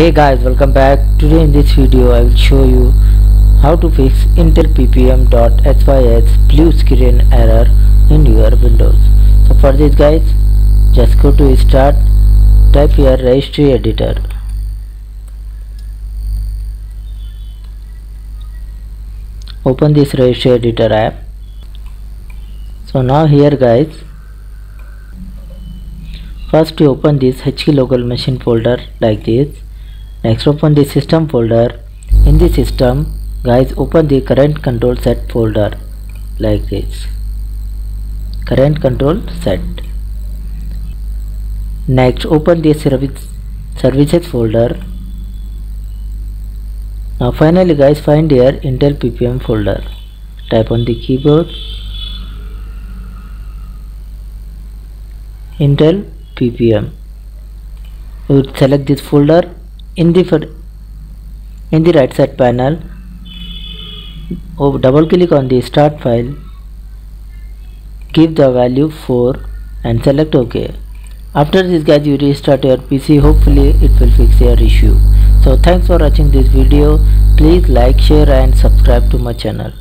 Hey guys welcome back. Today in this video I will show you how to fix Intel ppm.sys blue screen error in your Windows. So for this guys just go to start. Type here registry editor. Open this registry editor app. So now here guys first you open this HK local machine folder like this next open the system folder. In the system guys open the current control set folder like this. Current control set. Next open the service services folder. Now finally guys find your intel ppm folder. Type on the keyboard. Intel ppm would select this folder in the in the right side panel. Oh, double click on the start file. Give the value 4 and select ok. After this guys you restart your pc hopefully it will fix your issue. So thanks for watching this video. Please like share and subscribe to my channel